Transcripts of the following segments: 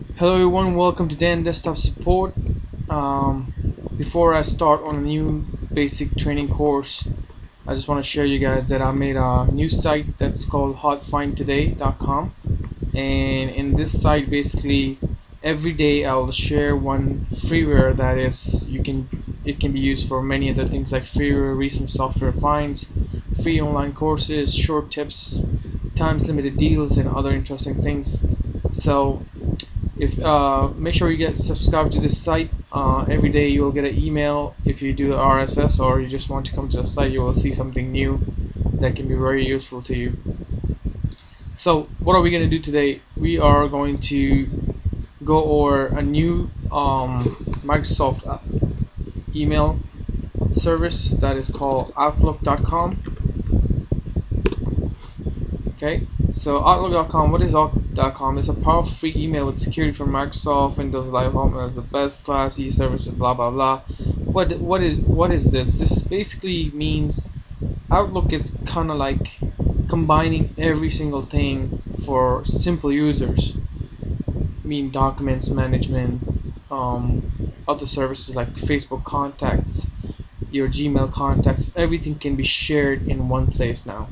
Hello everyone, welcome to Dan Desktop Support. Um, before I start on a new basic training course, I just want to share you guys that I made a new site that's called hotfindtoday.com and in this site basically every day I will share one freeware that is you can it can be used for many other things like freeware, recent software finds, free online courses, short tips, times limited deals and other interesting things. So if uh, make sure you get subscribed to this site. Uh, every day you will get an email. If you do RSS or you just want to come to the site you will see something new that can be very useful to you. So what are we going to do today? We are going to go over a new um, Microsoft uh, email service that is called outlook.com okay so Outlook.com, what is Outlook.com? It's a powerful free email with security from Microsoft, Windows Live Home as the best class e-services, blah blah blah. What what is what is this? This basically means Outlook is kind of like combining every single thing for simple users. I mean documents management, um, other services like Facebook contacts, your Gmail contacts, everything can be shared in one place now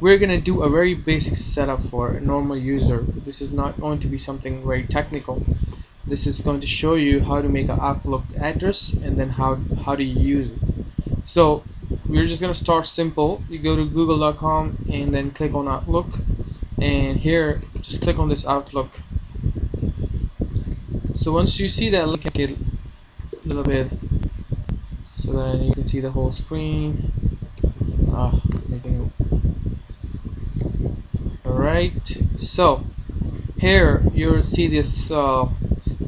we're going to do a very basic setup for a normal user. This is not going to be something very technical. This is going to show you how to make an Outlook address and then how how you use it. So we're just going to start simple. You go to google.com and then click on Outlook. And here just click on this Outlook. So once you see that look at it a little bit. So then you can see the whole screen. Ah, Alright, so here you'll see this uh,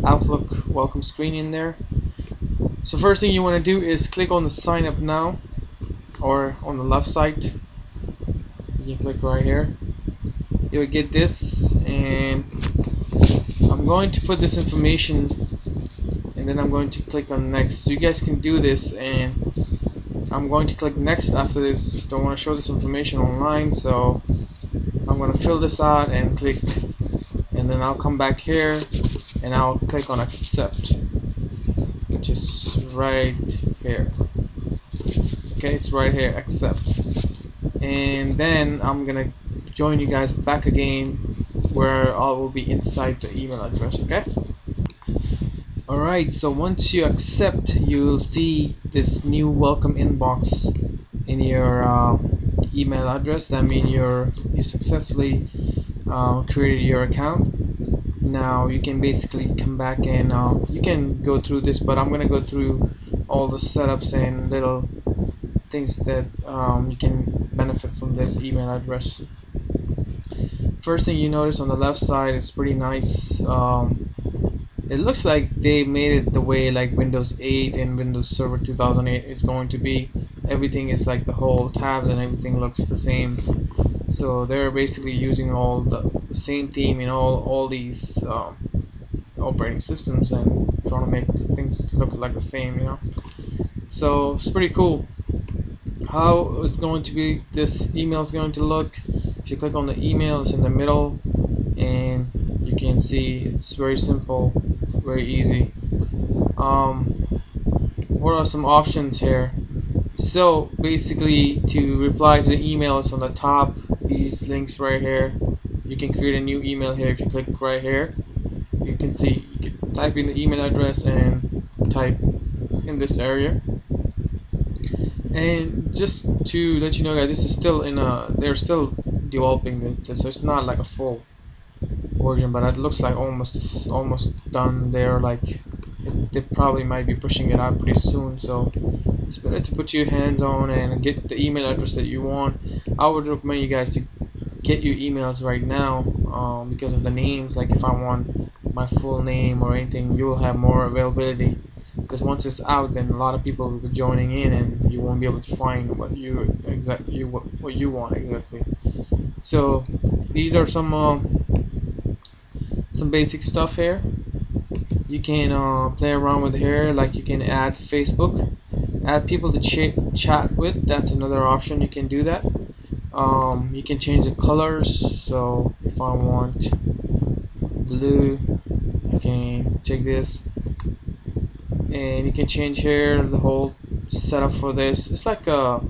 Outlook welcome screen in there. So first thing you want to do is click on the sign up now or on the left side. You can click right here. You will get this and I'm going to put this information and then I'm going to click on next. So you guys can do this and I'm going to click next after this. Don't want to show this information online so I'm to fill this out and click and then I'll come back here and I'll click on accept which is right here. Okay it's right here accept. And then I'm gonna join you guys back again where I will be inside the email address okay? Alright so once you accept you'll see this new welcome inbox in your uh, email address that means you're you successfully uh, created your account. Now you can basically come back and uh, you can go through this but I'm gonna go through all the setups and little things that um, you can benefit from this email address. First thing you notice on the left side it's pretty nice um, it looks like they made it the way like Windows 8 and Windows Server 2008 is going to be everything is like the whole tabs and everything looks the same. So they're basically using all the, same theme in all all these um, operating systems and trying to make things look like the same you know? So it's pretty cool. How it's going to be this email is going to look if you click on the email it's in the middle and you can see it's very simple very easy. Um, what are some options here so basically to reply to the emails on the top. These links right here. You can create a new email here if you click right here. You can see you can type in the email address and type in this area. And just to let you know guys this is still in a they're still developing this so it's not like a full version but it looks like almost almost done. There like they probably might be pushing it out pretty soon so it's better to put your hands on and get the email address that you want. I would recommend you guys to get your emails right now um, because of the names like if I want my full name or anything you will have more availability. Because once it's out then a lot of people will be joining in and you won't be able to find what you exactly what, what you want exactly. So these are some uh, some basic stuff here you can uh, play around with here like you can add Facebook add people to ch chat with that's another option you can do that. Um, you can change the colors so if I want blue you can take this. And you can change here the whole setup for this. It's like a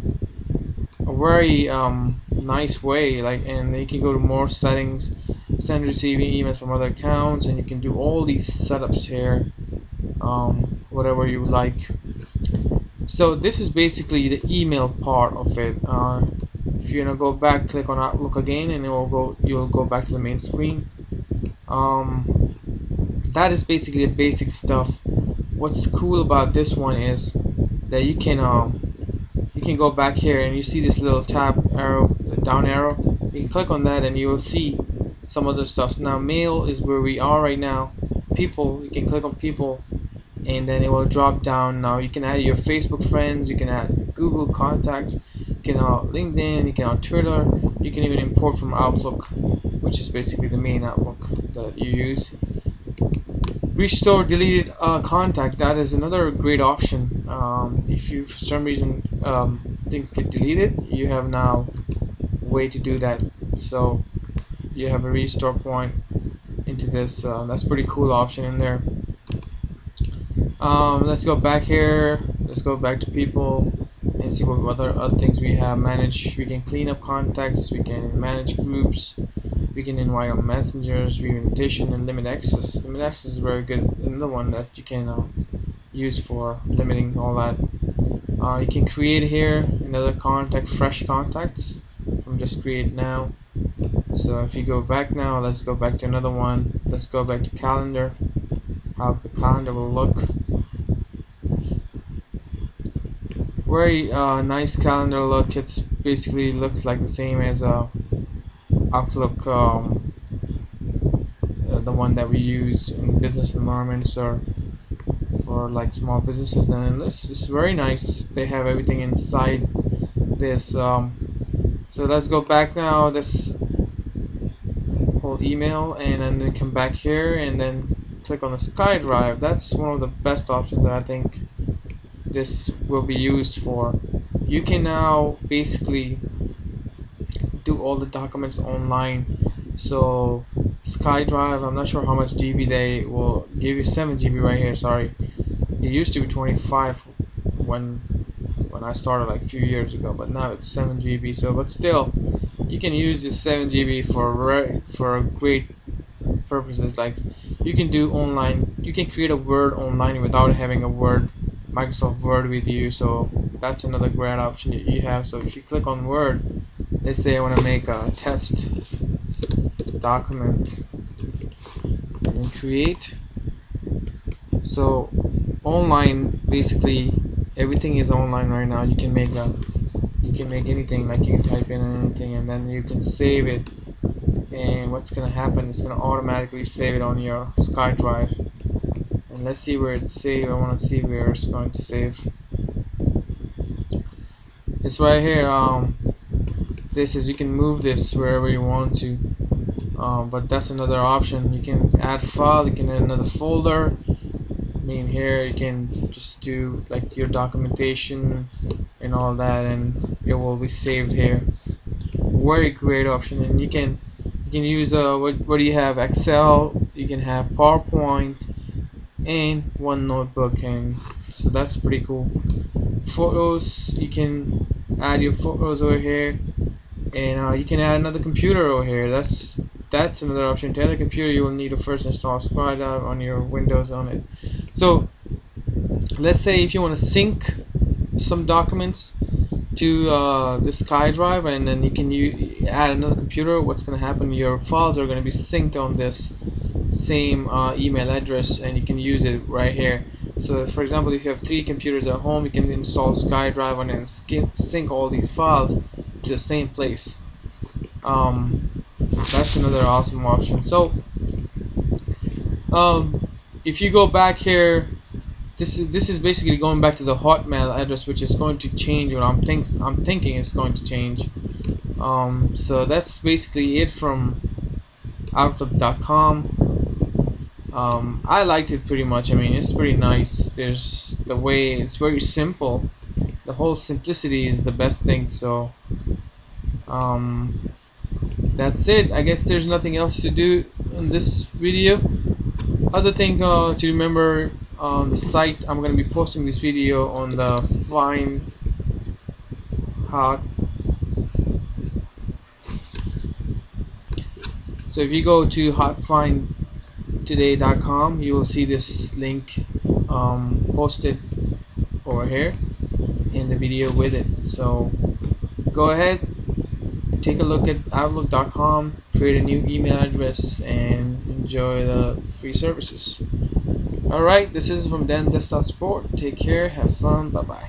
a very um, nice way like and you can go to more settings send receiving emails from other accounts and you can do all these setups here um, whatever you like. So this is basically the email part of it. Uh, if you go back click on Outlook again and it will go you'll go back to the main screen. Um, that is basically the basic stuff. What's cool about this one is that you can um, you can go back here and you see this little tab arrow down arrow. You can click on that and you will see some other stuff. Now mail is where we are right now. People you can click on people and then it will drop down. Now you can add your Facebook friends you can add Google contacts you can add LinkedIn you can add Twitter. You can even import from Outlook which is basically the main Outlook that you use. Restore deleted uh, contact. That is another great option. Um, if you for some reason um, things get deleted you have now way to do that. So you have a restore point into this that's pretty cool option in there. Um, let's go back here. Let's go back to people and see what other other things we have. Manage we can clean up contacts we can manage groups we can invite on messengers view invitation and limit access. Limit access is very good another one that you can uh, use for limiting all that. Uh, you can create here another contact fresh contacts I'm just create now so if you go back now let's go back to another one. Let's go back to calendar. How the calendar will look. Very uh, nice calendar look. It's basically looks like the same as a uh, Outlook um, uh, the one that we use in business environments or for like small businesses. And this is very nice. They have everything inside this um, so let's go back now. This email and then come back here and then click on the SkyDrive. That's one of the best options that I think this will be used for. You can now basically do all the documents online. So SkyDrive I'm not sure how much GB they will give you. 7 GB right here sorry. It used to be 25 when when I started like a few years ago but now it's 7 GB so but still you can use this 7 GB for for great purposes like you can do online you can create a word online without having a word Microsoft Word with you so that's another great option that you have. So if you click on Word let's say I want to make a test document and create. So online basically everything is online right now. You can make a can make anything like you can type in anything and then you can save it. And what's gonna happen it's gonna automatically save it on your SkyDrive and let's see where it's saved I want to see where it's going to save. It's right here um, this is you can move this wherever you want to. Um, but that's another option. You can add file you can add another folder mean here you can just do like your documentation and all that and it will be saved here. Very great option and you can you can use uh, what, what do you have? Excel you can have PowerPoint and one notebook and so that's pretty cool. Photos you can add your photos over here and uh, you can add another computer over here. That's that's another option. To add a computer you will need to first install SkyDrive on your Windows on it. So let's say if you want to sync some documents to uh, the SkyDrive and then you can add another computer what's going to happen? Your files are going to be synced on this same uh, email address and you can use it right here. So for example if you have three computers at home you can install SkyDrive on it and sync all these files to the same place. Um, that's another awesome option. So um, if you go back here this is this is basically going back to the Hotmail address which is going to change what I'm think I'm thinking it's going to change. Um, so that's basically it from outlook.com um, I liked it pretty much. I mean it's pretty nice. There's the way it's very simple. The whole simplicity is the best thing so um, that's it. I guess there's nothing else to do in this video. Other thing uh, to remember on the site I'm gonna be posting this video on the find hot so if you go to hotfindtoday.com you will see this link um, posted over here in the video with it. So go ahead take a look at outlook.com create a new email address and enjoy the free services. Alright this is from Dan Desktop Support take care have fun bye bye